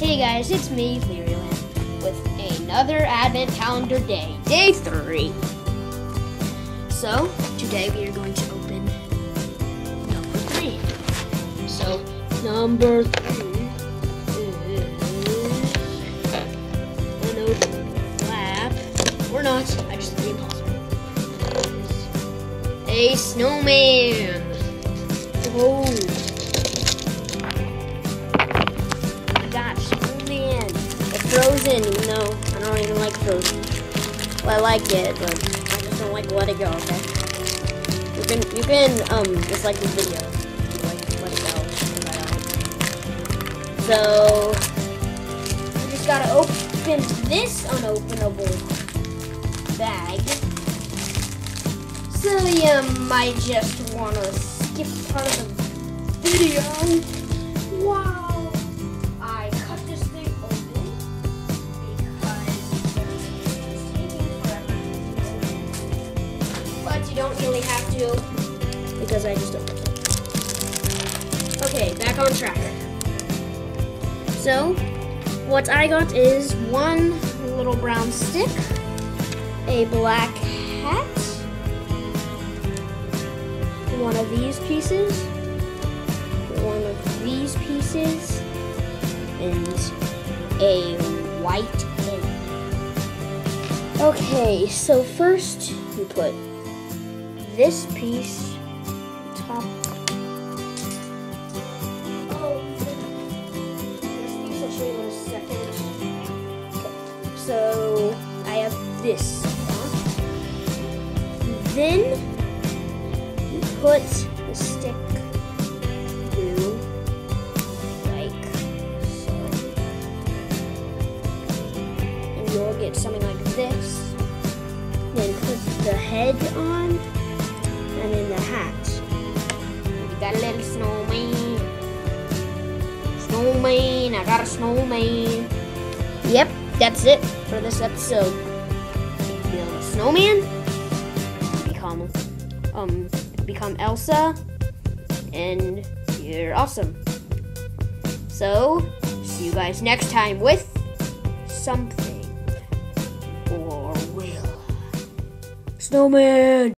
Hey guys, it's me, Learyland, with another Advent Calendar Day, day three. So, today we are going to open number three. So, number three is unopened flap. Or not, I just did A snowman. Oh. Frozen, even though I don't even like frozen. Well, I like it, but I just don't like let it go, okay? You can, you can, um, dislike the video. Like, I. So, we just gotta open this unopenable bag. So you might just wanna skip part of the video. Wow! Don't really have to because I just don't. Okay, back on track. So, what I got is one little brown stick, a black hat, one of these pieces, one of these pieces, and a white egg. Okay, so first you put this piece top. Oh, this piece I'll show you in a second. Okay, so I have this. Then you put the stick through like so. And you'll get something like this. Then put the head on Snowman, I got a snowman. Yep, that's it for this episode. Build a snowman become um become Elsa and you're awesome. So see you guys next time with something or will. Snowman